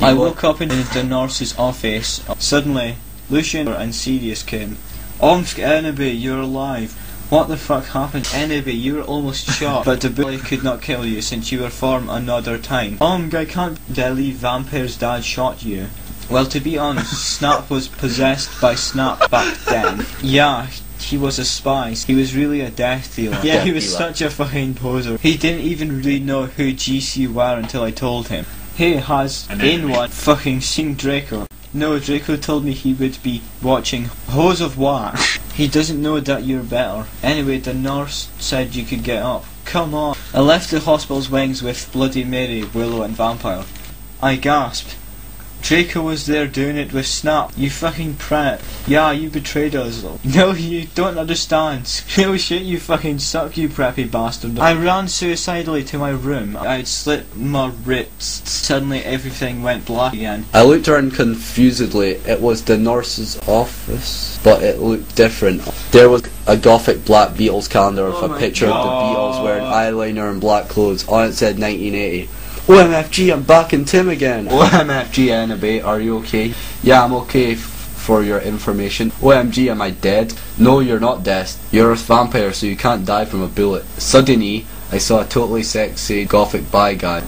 I woke up in the nurse's office. Suddenly, Lucian and Sirius came. Omsk Enemy, you're alive. What the fuck happened? Enemy, you were almost shot, but the bully could not kill you since you were from another time. Omg, I can't believe Vampire's dad shot you. Well, to be honest, Snap was possessed by Snap back then. Yeah, he was a spy. He was really a death dealer. Yeah, he was such a fucking poser. He didn't even really know who GC were until I told him. He has anyone fucking seen Draco. No, Draco told me he would be watching Hose of Wax. he doesn't know that you're better. Anyway, the nurse said you could get up. Come on. I left the hospital's wings with Bloody Mary, Willow and Vampire. I gasped. Draco was there doing it with Snap. You fucking prat. Yeah, you betrayed us. No, you don't understand. Oh shit, you fucking suck, you preppy bastard. I ran suicidally to my room. I'd slit my wrists. Suddenly everything went black again. I looked around confusedly. It was the nurse's office, but it looked different. There was a gothic black Beatles calendar with Oh a my picture of the Beatles wearing eyeliner and black clothes. On it said 1980. OMFG, I'm back in Tim again. OMFG, Annabelle, are you okay? Yeah, I'm okay for your information. OMG, am I dead? No, you're not dead. You're a vampire, so you can't die from a bullet. Suddenly, I saw a totally sexy gothic bi guy.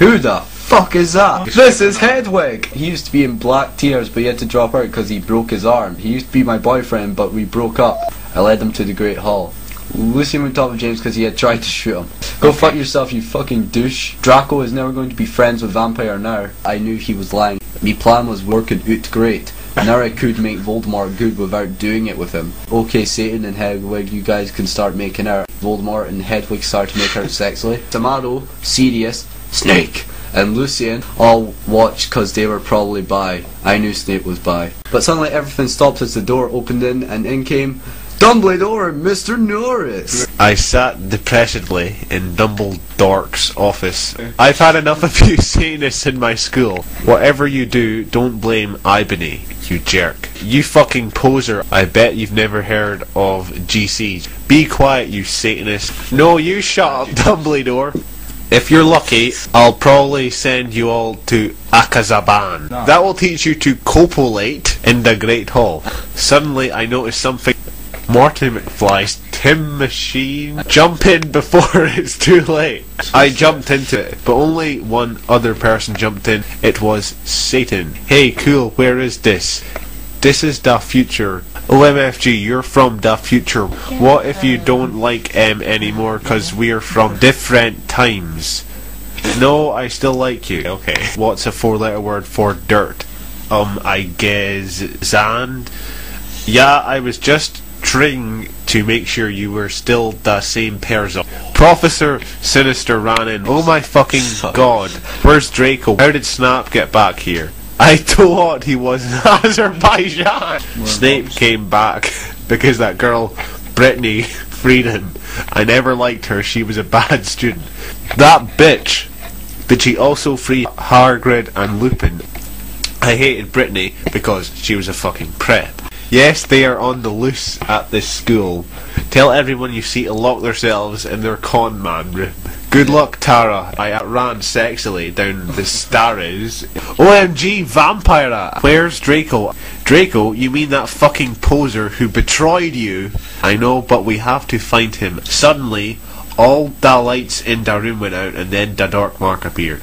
Who the fuck is that? This is Hedwig! He used to be in Black Tears, but he had to drop out because he broke his arm. He used to be my boyfriend, but we broke up. I led him to the Great Hall. Lucian of James because he had tried to shoot him. Go fuck yourself, you fucking douche. Draco is never going to be friends with Vampire now. I knew he was lying. Me plan was working out great. Now I could make Voldemort good without doing it with him. Okay, Satan and Hedwig, you guys can start making out. Voldemort and Hedwig start to make out sexually. Tomorrow, Sirius, Snake, and Lucian all watched because they were probably by. I knew Snape was by. But suddenly everything stopped as the door opened in and in came Dumbledore and Mr. Norris. I sat depressedly in Dumbledore's office. I've had enough of you Satanists in my school. Whatever you do, don't blame Ibony, you jerk. You fucking poser. I bet you've never heard of GC. Be quiet, you Satanist. No, you shut up, Dumbledore. If you're lucky, I'll probably send you all to Akazaban. That will teach you to copulate in the Great Hall. Suddenly, I noticed something. Marty McFly's Tim Machine. Jump in before it's too late. I jumped into it, but only one other person jumped in. It was Satan. Hey, cool, where is this? This is the future. OMFG, you're from the future. What if you don't like M anymore because we're from different times? No, I still like you. Okay. What's a four letter word for dirt? Um, I guess sand? Yeah, I was just trying to make sure you were still the same person. Professor Sinister ran in. Oh my fucking god. Where's Draco? How did Snap get back here? I thought he was in Azerbaijan. Snape came back because that girl, Brittany, freed him. I never liked her. She was a bad student. That bitch. Did she also free Hargrid and Lupin? I hated Brittany because she was a fucking prep. Yes, they are on the loose at this school. Tell everyone you see to lock themselves in their con man room. Good luck, Tara. I ran sexily down the stairs. OMG, Vampire! Where's Draco? Draco, you mean that fucking poser who betrayed you? I know, but we have to find him. Suddenly, all the lights in the room went out and then the dark mark appeared.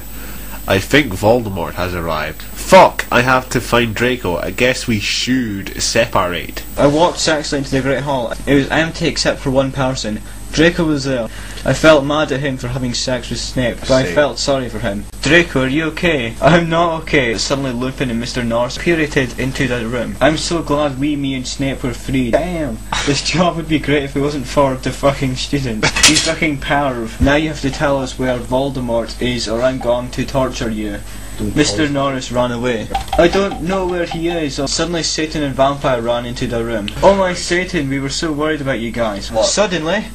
I think Voldemort has arrived. Fuck! I have to find Draco. I guess we should separate. I walked sexily into the Great Hall. It was empty except for one person. Draco was there. I felt mad at him for having sex with Snape, but I felt sorry for him. Draco, are you okay? I'm not okay. Suddenly Lupin and Mr. Norris pirouetted into the room. I'm so glad we, me and Snape were free. Damn! This job would be great if it wasn't for the fucking students. You fucking perv. Now you have to tell us where Voldemort is or I'm going to torture you. Mr. Norris ran away. I don't know where he is. Suddenly Satan and Vampire ran into the room. Oh my Satan, we were so worried about you guys. What? Suddenly,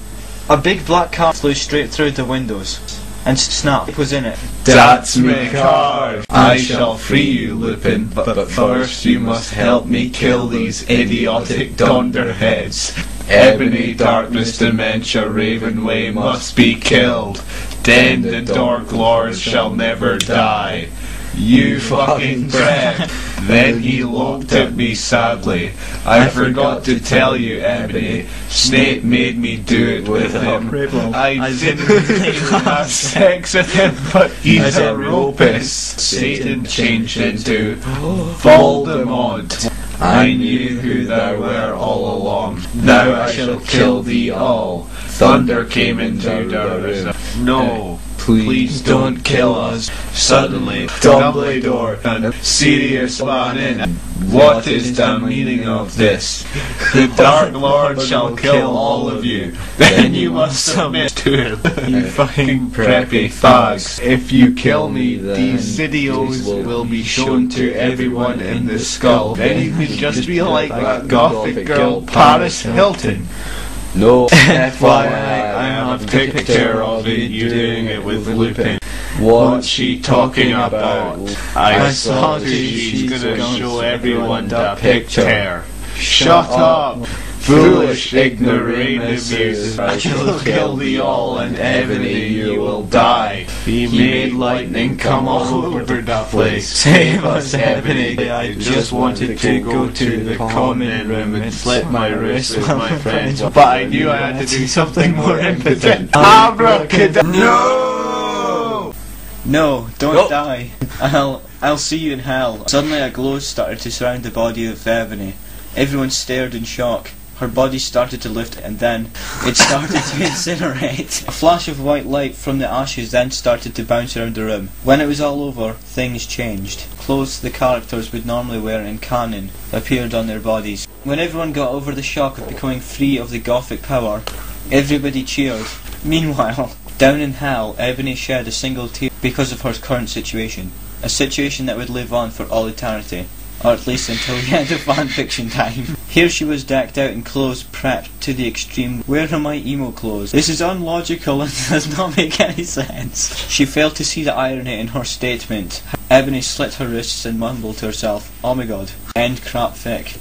a big black car flew straight through the windows. And Snap was in it. That's my car! I shall free you, Lupin, but first you must help me kill these idiotic dunderheads. Ebony, Dark'ness, Dementia, Raven Way must be killed. Then the Dark Lords shall never die. You fucking prep. Then he looked at me sadly. I forgot to tell you, Ebony. Snape made me do it with him. I didn't have sex with him, but he's a rapist. Satan changed into Voldemort. I knew who thou were all along. Now I shall kill thee all. Thunder came into darkness. No. Please don't kill us. Suddenly, Dumbledore and Sirius ran in. What is the meaning of this? The Dark Lord shall kill all of you. Then you must submit to it. You fucking preppy thugs. If you kill me, these videos will be shown to everyone in the skull. Then you can just be like that gothic girl Paris Hilton. No. FYI, I have a picture of it, you doing it with Lupin. What's she talking about? I saw her, she's gonna show everyone the picture. Shut up! Foolish ignoramuses, I shall kill thee all, and Ebony you will die. He made lightning come all over the place. Save us, Ebony! I just wanted to go to the common room and slit my wrist with my friends, but I knew I had to do something more impotent. Abracadabra! No! No, don't No. die. I'll I'll see you in hell. Suddenly a glow started to surround the body of Ebony. Everyone stared in shock. Her body started to lift and then it started to incinerate. A flash of white light from the ashes then started to bounce around the room. When it was all over, things changed. Clothes the characters would normally wear in canon appeared on their bodies. When everyone got over the shock of becoming free of the gothic power, everybody cheered. Meanwhile, down in hell, Ebony shed a single tear because of her current situation. A situation that would live on for all eternity. Or at least until the end of fanfiction time. Here she was decked out in clothes prepped to the extreme. Where are my emo clothes? This is unlogical and does not make any sense. She failed to see the irony in her statement. Ebony slit her wrists and mumbled to herself, Oh my god. End crap fic.